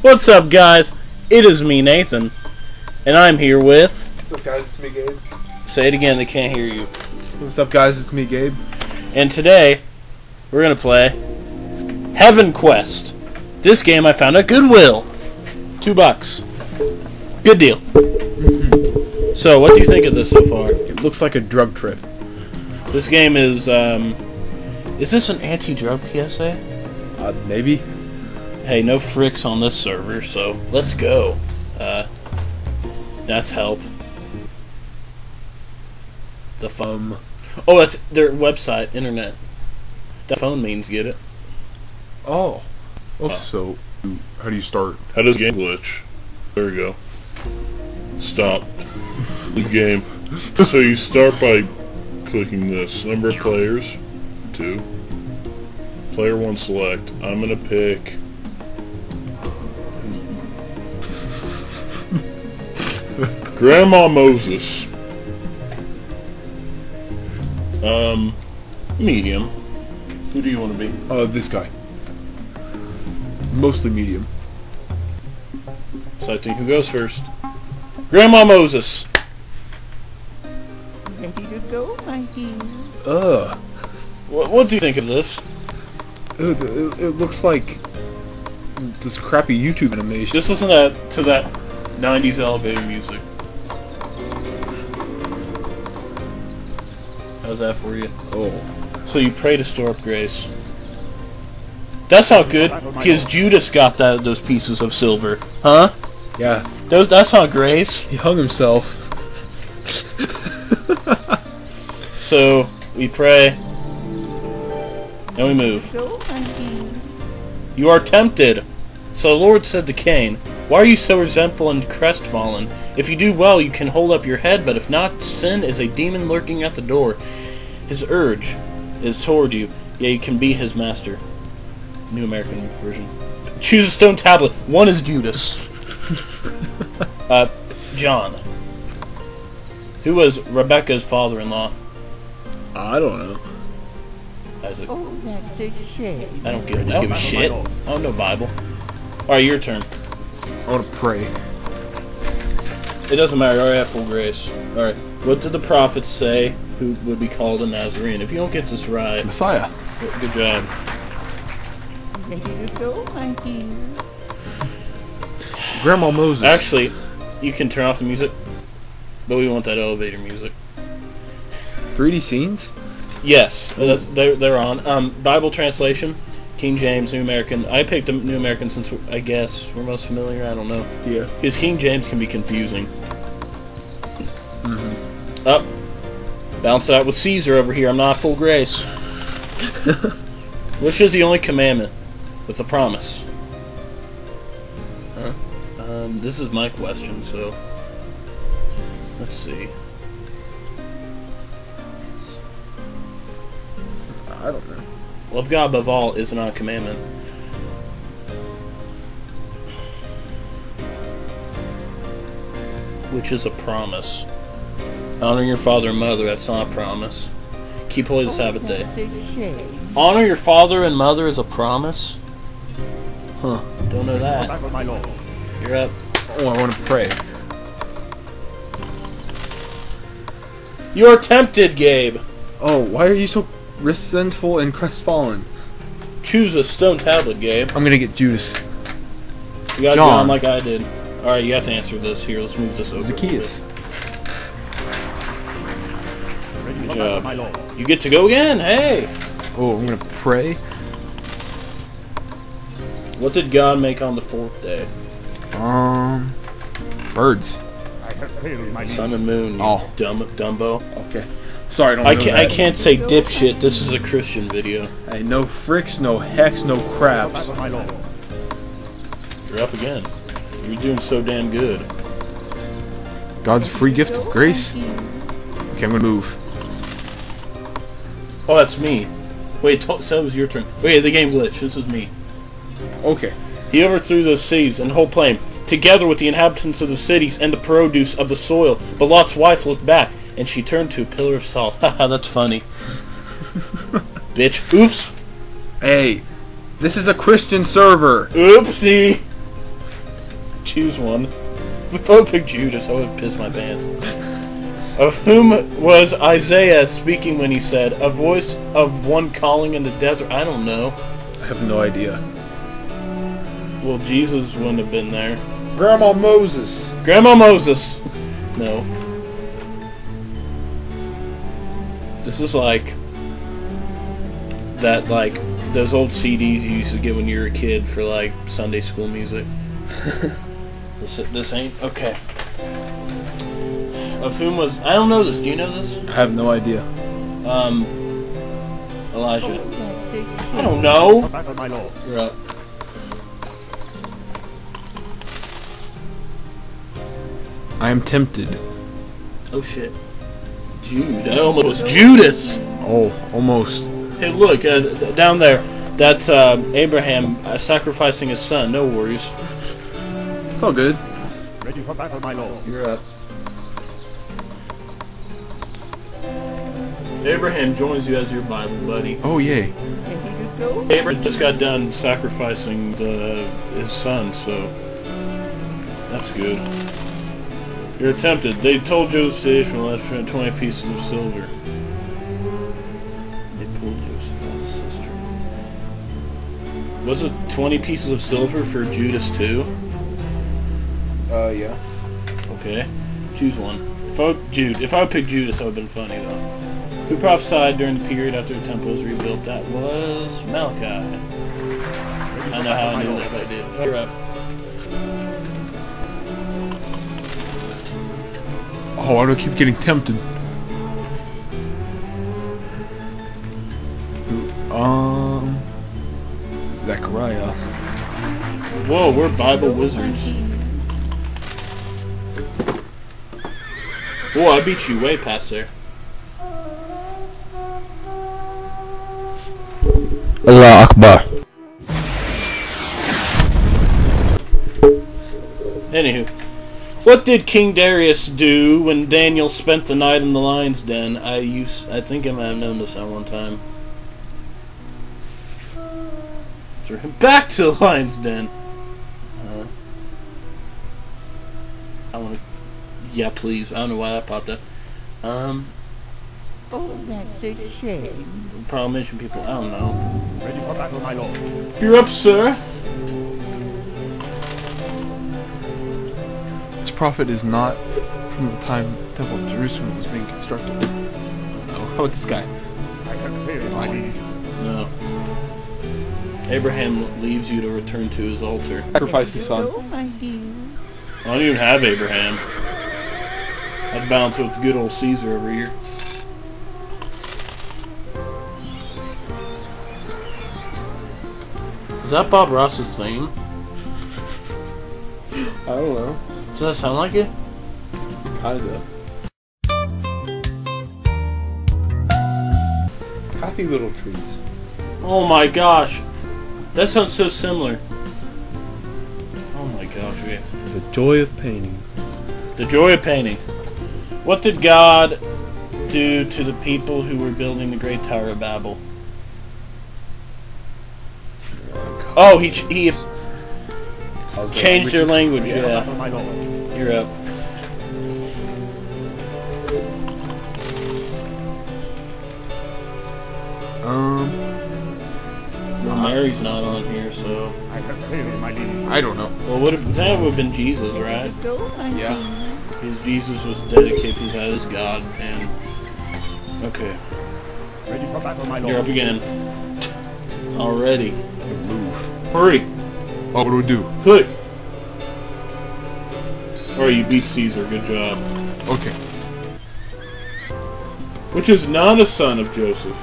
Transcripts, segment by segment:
What's up, guys? It is me, Nathan, and I'm here with. What's up, guys? It's me, Gabe. Say it again, they can't hear you. What's up, guys? It's me, Gabe. And today, we're gonna play Heaven Quest. This game I found at Goodwill. Two bucks. Good deal. So, what do you think of this so far? It looks like a drug trip. This game is, um. Is this an anti drug PSA? Uh, maybe. Hey, no fricks on this server, so let's go. Uh, that's help. The phone. Um. Oh, that's their website, internet. That phone means get it. Oh. Oh, Oh. so how do you start? How does game glitch? There we go. Stop. The game. So you start by clicking this. Number of players, two. Player one select. I'm gonna pick. Grandma Moses. Um, medium. Who do you want to be? Uh, this guy. Mostly medium. So I think who goes first? Grandma Moses. Ready go, my dear? Ugh. What, what do you think of this? It, it, it looks like this crappy YouTube animation. Just listen to that, to that 90s elevator music. How's that for you? oh. So you pray to store up grace. That's not good, because Judas got that those pieces of silver. Huh? Yeah. Those that's not grace. He hung himself. So we pray and we move. Go, my dear. You are tempted. So the Lord said to Cain, Why are you so resentful and crestfallen? If you do well, you can hold up your head, but if not, sin is a demon lurking at the door. His urge is toward you, yet you can be his master. New American version. Choose a stone tablet. One is Judas. uh, John. Who was Rebecca's father in law? I don't know. Isaac. Oh, that's a shame. I don't give, I don't give a shit. I don't know Bible. Alright, your turn. I want to pray. It doesn't matter. I already have full grace. All right. What did the prophets say? Who would be called a Nazarene? If you don't get this right, Messiah. good job. Ready to go, my dear? Grandma Moses. Actually, you can turn off the music, but we want that elevator music. 3D scenes? Yes, that's, they're, they're on. Um, Bible translation, King James, New American. I picked the New American since I guess we're most familiar. I don't know. Yeah. Because King James can be confusing. Up. Bounce it out with Caesar over here. I'm not full grace. Which is the only commandment with a promise? Huh? Um, this is my question, so. Let's see. I don't know. Love God above all is not a commandment. Which is a promise. Honor your father and mother, that's not a promise. Keep holy the Sabbath day. That's a shame. Honor your father and mother is a promise? Huh, don't know that. You're up. Oh, I want to pray. You're tempted, Gabe. Oh, why are you so resentful and crestfallen? Choose a stone tablet, Gabe. I'm gonna get Judas. You got John. John like I did. Alright, you have to answer this. Here, let's move this over. Zacchaeus. Good job. You get to go again. Hey. Oh, I'm gonna pray. What did God make on the fourth day? Um, birds. Sun and moon. You Oh. dumb Dumbo. Okay. Sorry, I don't I know can't. I that. can't say dipshit. This is a Christian video. Hey, no fricks, no hex, no craps. You're up again. You're doing so damn good. God's free gift of grace. Okay, I'm gonna move. Oh, that's me. Wait, t- so it was your turn. Wait, the game glitch. This is me. Okay. He overthrew those cities and the whole plain. together with the inhabitants of the cities and the produce of the soil. But Lot's wife looked back, and she turned to a pillar of salt. Haha, that's funny. Bitch. Oops. Hey, this is a Christian server. Oopsie. Choose one. If I picked Judas, I would piss my pants. Of whom was Isaiah speaking when he said, A voice of one calling in the desert? I don't know. I have no idea. Well, Jesus wouldn't have been there. Grandma Moses. Grandma Moses. No. This is like that, like those old CDs you used to get when you were a kid for like Sunday school music. this this ain't okay. Of whom was I don't know this. Do you know this? I have no idea. Um, Elijah. I don't know. My. You're up. I am tempted. Oh shit. Jude. I almost was Judas. Oh, almost. Hey, look uh, down there. That's uh, Abraham uh, sacrificing his son. No worries. It's all good. Ready for battle, my lord. You're up. Abraham joins you as your Bible buddy. Oh, yay. Ready to go? Abraham just got done sacrificing the, his son, so that's good. You're tempted. They told Joseph to Ishmaelites for 20 pieces of silver. They pulled Joseph out his sister. Was it 20 pieces of silver for Judas too? Uh, yeah. Okay. Choose one. If I would, Jude, if I would pick Judas, that would have been funny though. Who prophesied during the period after the temple was rebuilt? That was Malachi. I know how I knew that, but I did. You're up. Oh, why do I keep getting tempted? Um, Zechariah. Whoa, we're Bible wizards. Whoa, I beat you way past there. Allah Akbar. What did King Darius do when Daniel spent the night in the lion's den? I used, I think I might have known this at one time. Threw him back to the lion's den. Uh, I want to. Yeah, please. I don't know why that popped up. Um, Oh, that's a shame. Parliamentary people. I don't know. Ready for battle, my lord. You're up, sir. Prophet is not from the time the Temple of Jerusalem was being constructed. Oh, how about this guy? I have cleared my need. No. Abraham leaves you to return to his altar. Sacrifice his son. Go, my dear. I don't even have Abraham. I'd balance with good old Caesar over here. Is that Bob Ross's theme? I don't know. Does that sound like it? Kinda. Happy little trees. Oh my gosh. That sounds so similar. Oh my gosh, yeah. The joy of painting. The joy of painting. What did God do to the people who were building the Great Tower of Babel? Oh, oh he he How's that? changed their language. Ready Yeah, battle, my lord. you're up. Um, Well, Mary's not on here, so I have cleared my need. I don't know. well, would have that would have been Jesus, right? Go, my Yeah. dear. Because Jesus was dedicated because that is God, and okay, Ready for battle, my lord. you're up again. Already, Move. hurry, Oh, what do we do? quick. Alright, you beat Caesar. Good job. Okay. Which is not a son of Joseph.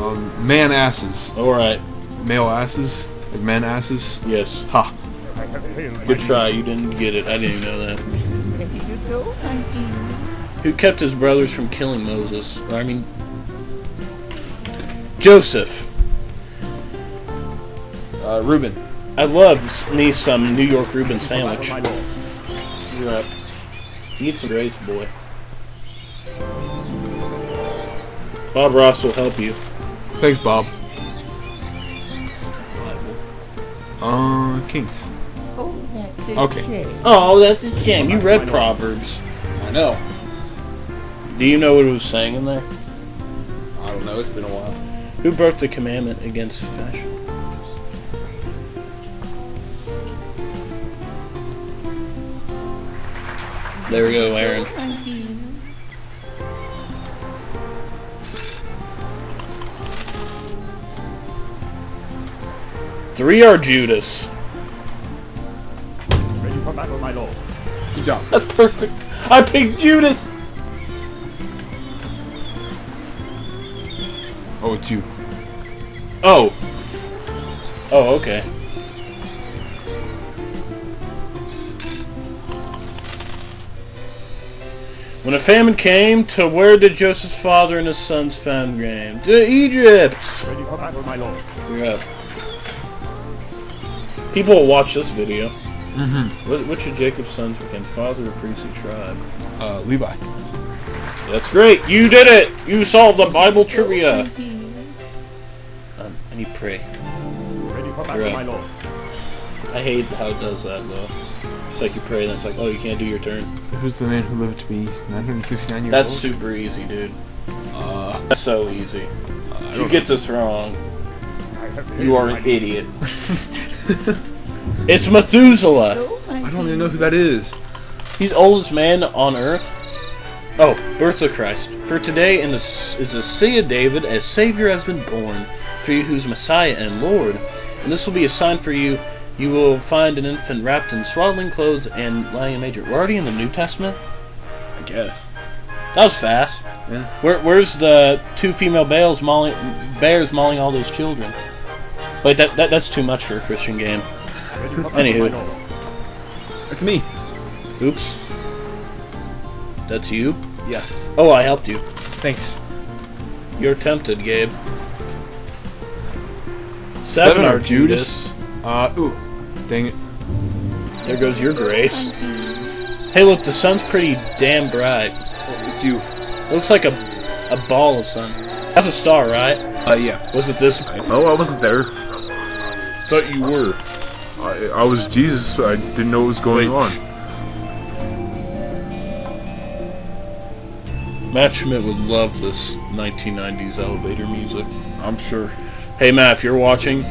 Um, man asses. All right. Male asses? Like man asses? Yes. Ha. I have cleared my Good try. You didn't get it. I didn't even know that. Ready to go, my dear. Who kept his brothers from killing Moses? I mean, Joseph. Uh, Reuben. I love me some New York Reuben sandwich. You're up. Eat some grace, boy. Bob Ross will help you. Thanks, Bob. Uh, Kings. Oh, that's a Okay. Oh, that's a shame. You read Proverbs. I know. Do you know what it was saying in there? I don't know. It's been a while. Who broke the commandment against fashion? There we go, Aaron. Three are Judas. Ready for battle, my lord. Good job. That's perfect. I picked Judas. Oh, it's you. Oh. Oh, okay. When a famine came, to where did Joseph's father and his sons found grain? To Egypt. Ready for battle, my lord. You're up. People will watch this video. Mm-hmm. What, which of Jacob's sons became father of priestly tribe? Uh, Levi. That's great. You did it. You solved the Bible trivia. Um, I need pray. Ready for battle, my lord. I hate how it does that though. It's like you pray, and it's like, oh, you can't do your turn. Who's the man who lived to be 969 years old? That's old? super easy, dude. Uh, That's so easy. I If you get this wrong, you are an idiot. it's Methuselah. Oh, I don't even know who that is. He's the oldest man on earth. Oh, birth of Christ. For today in the, is the city of David, a Savior has been born for you who's Messiah and Lord. And this will be a sign for you. You will find an infant wrapped in swaddling clothes and lying in a manger. We're already in the New Testament? I guess. That was fast. Yeah. Where, where's the two female bears mauling, bears mauling all those children? Wait, that, that that's too much for a Christian game. Ready Anywho. It's me. Oops. That's you? Yes. Oh, I helped you. Thanks. You're tempted, Gabe. Seven are Judas. Uh, ooh. Dang it. There goes your grace. Hey, look, the sun's pretty damn bright. Oh, it's you. looks like a a ball of sun. That's a star, right? Uh, yeah. Was it this? Oh, I wasn't there. Thought you were. I, I was Jesus. I didn't know what was going Wait, on. Matt Schmidt would love this 1990s elevator music. I'm sure. Hey, Matt, if you're watching,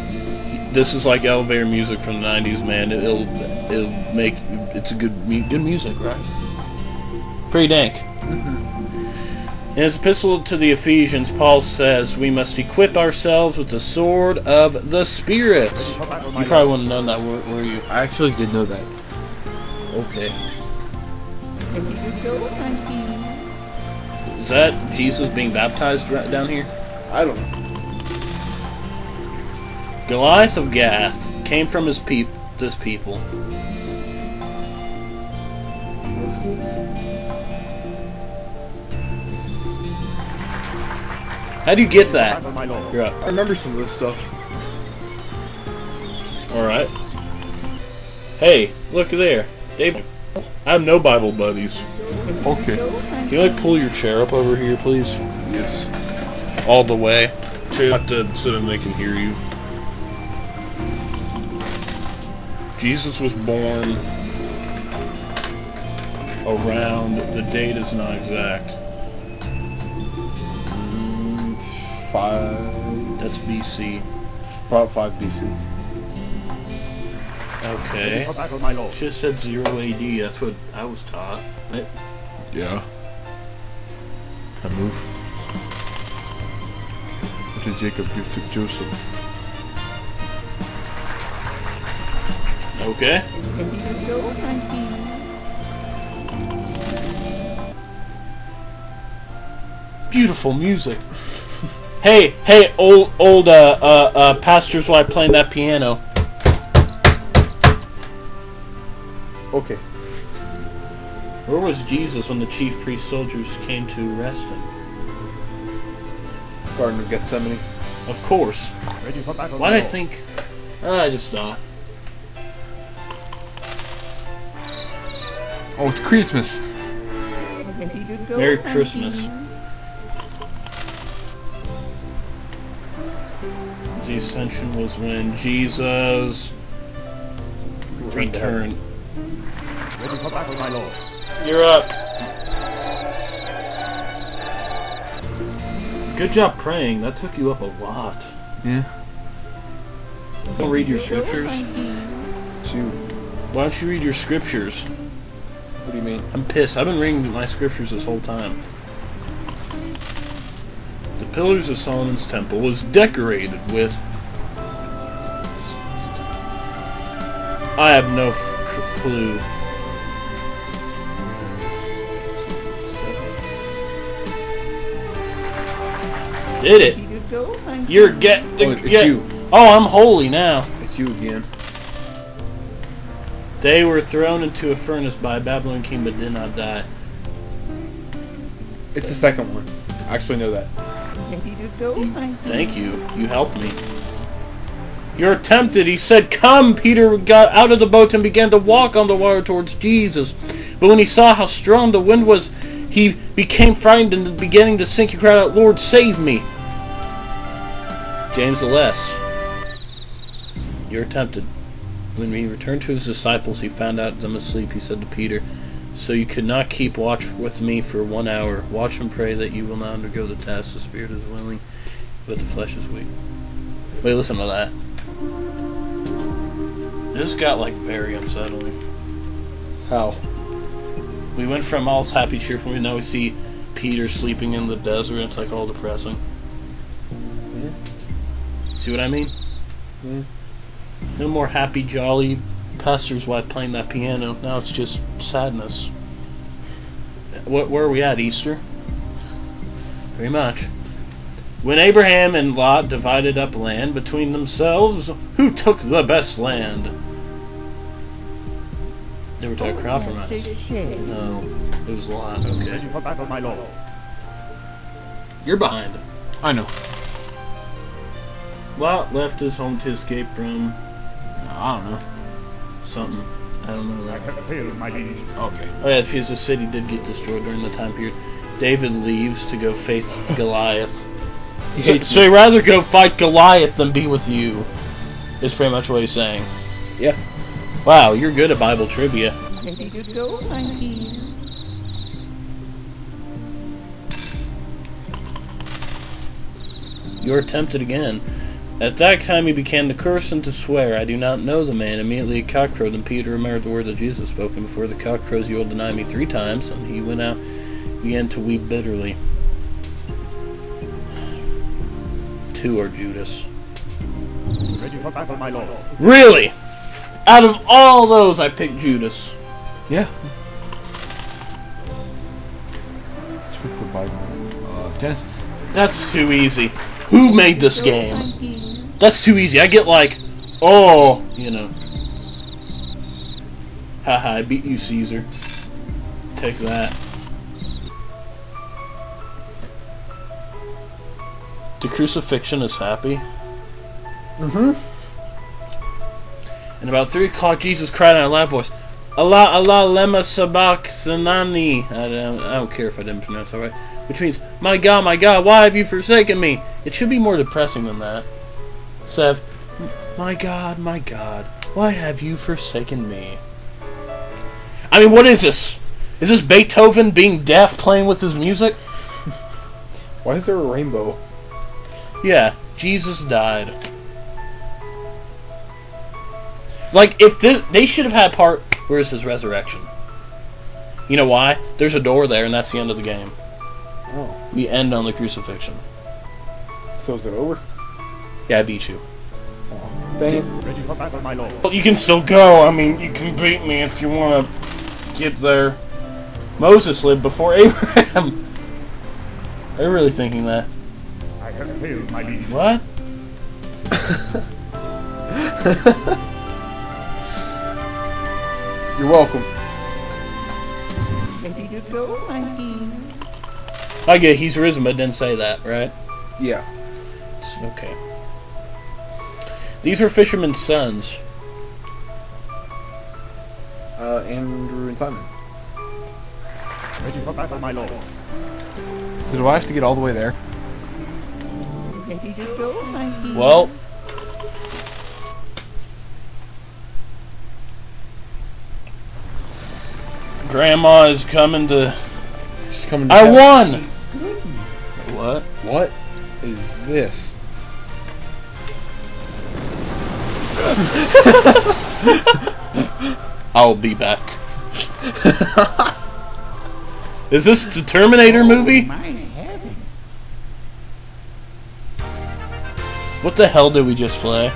this is like elevator music from the '90s, man. It'll it'll make it's a good good music, right? Pretty dank. Mm-hmm. In his epistle to the Ephesians, Paul says we must equip ourselves with the sword of the Spirit. Ready for battle, my You probably wouldn't have known that, were, were you? I actually did know that. Okay. Ready to go, monkey. Is that Jesus being baptized right down here? I don't know. Goliath of Gath came from his peop this people. What's this? How do you get that? Battle, my lord. You're up. I remember some of this stuff. Alright. Hey, look there. Dave, I have no Bible buddies. Okay. Can you like pull your chair up over here, please? Yes. All the way. Not to, so then they can hear you. Jesus was born around, the date is not exact. Five. that's BC. About five BC. Ready Okay. for battle, my lord. Should have said 0 AD, that's what I was taught. It- Yeah. I moved. What did Jacob give to Joseph? Okay. Ready to go, monkey. Beautiful music. hey, hey, old, old, uh, uh, uh, pastor's wife playing that piano. Okay. Where was Jesus when the chief priest soldiers came to arrest him? Garden of Gethsemane. Of course. Ready for battle, Why my did I lord. think? Ah, I just thought. Oh, it's Christmas. Ready to go, Merry? Christmas. The ascension was when Jesus returned. Ready for battle, my lord. You're up. Good job praying. That took you up a lot. Yeah. Don't read your scriptures. Shoot. Why don't you read your scriptures? What do you mean? I'm pissed. I've been reading my scriptures this whole time. The pillars of Solomon's temple was decorated with. I have no f- c- clue. Did it? Ready to go, monkey. You're get the Oh, it's yeah. you. Oh, I'm holy now. It's you again. They were thrown into a furnace by a Babylon king, but did not die. It's the second one. I actually know that. Ready to go, monkey. Thank you. You helped me. You're tempted. He said, Come! Peter got out of the boat and began to walk on the water towards Jesus. But when he saw how strong the wind was, he became frightened and beginning to sink, he cried out, Lord, save me! James the Less. You're tempted. When he returned to his disciples, he found out them asleep. He said to Peter, So you could not keep watch with me for one hour. Watch and pray that you will not undergo the test. The spirit is willing, but the flesh is weak. Wait, listen to that. This got like very unsettling. How? We went from all's happy cheerful, and now we see Peter sleeping in the desert. It's like all depressing. Yeah. See what I mean? Yeah. No more happy, jolly pastor's wife playing that piano. Now it's just sadness. What, where are we at, Easter? Very much. When Abraham and Lot divided up land between themselves, who took the best land? They were talking compromise. Take shade. No, it was Lot. Okay. Ready for battle, my lord. You're behind. I know. Lot left his home to escape from I don't know. something. I don't know I that. have failed, my liege. Okay. Oh yeah, because the city did get destroyed during the time period. David leaves to go face Goliath. He So, so he'd rather go fight Goliath than be with you. Is pretty much what he's saying. Yeah. Wow, you're good at Bible trivia. Ready to go, monkey. You are tempted again. At that time he began to curse and to swear, I do not know the man. Immediately a cock crowed, and Peter remembered the word that Jesus spoke, and before the cock crows you will deny me three times. And he went out, began to weep bitterly. Two are Judas. Ready for battle, my lord. Really? Out of all those, I picked Judas. Yeah. Speak for Bible. Uh, Genesis. That's too easy. Who made this game? That's too easy. I get like, oh, you know. Haha, I beat you, Caesar. Take that. The crucifixion is happy. Mm-hmm. And about three o'clock, Jesus cried in a loud voice, Allah, Allah, lema sabak sanani. I don't, I don't care if I didn't pronounce that right. Which means, my God, my God, why have you forsaken me? It should be more depressing than that. Sev, my God, my God, why have you forsaken me? I mean, what is this? Is this Beethoven being deaf playing with his music? Why is there a rainbow? Yeah, Jesus died. Like, if this, they should have had part, where's his resurrection? You know why? There's a door there, and that's the end of the game. Oh. We end on the crucifixion. So is it over? Yeah, I beat you. Oh, dang it. Ready for battle, my lord. But you can still go. I mean, you can beat me if you want to get there. Moses lived before Abraham. Are you really thinking that? I have failed, my liege. What? You're welcome. Ready to go, monkey. I get he's risen, but didn't say that, right? Yeah. It's okay. These were fishermen's sons. Uh, Andrew and Simon. Ready for battle, my lord. So do I have to get all the way there? Ready to go, Mikey? Well, Grandma is coming to. She's coming. To I won. What? What is this? I'll be back. is this the Terminator movie? What the hell did we just play?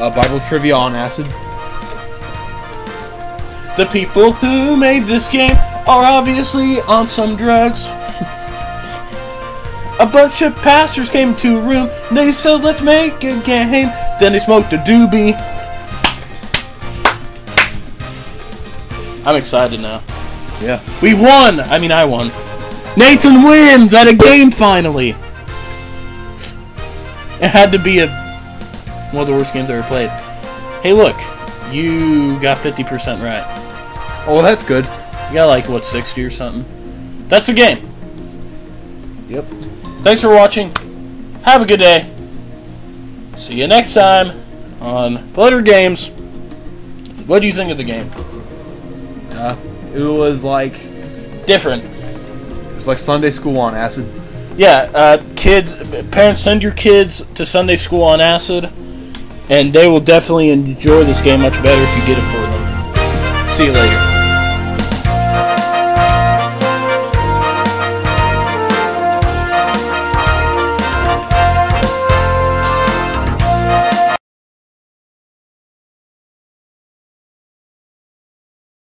Uh, Bible trivia on acid. The people who made this game are obviously on some drugs. a bunch of pastors came to a room. They said, "Let's make a game." Then they smoked a doobie. I'm excited now. Yeah. We won! I mean, I won. Nathan wins at a game finally! It had to be a one of the worst games I ever played. Hey, look. You got 50% right. Oh, that's good. You got like, what, 60 or something? That's the game. Yep. Thanks for watching. Have a good day. See you next time on Cluttered Games. What do you think of the game? Uh, it was like Different. it was like Sunday school on acid. Yeah, uh, kids, parents, send your kids to Sunday school on acid, and they will definitely enjoy this game much better if you get it for them. See you later.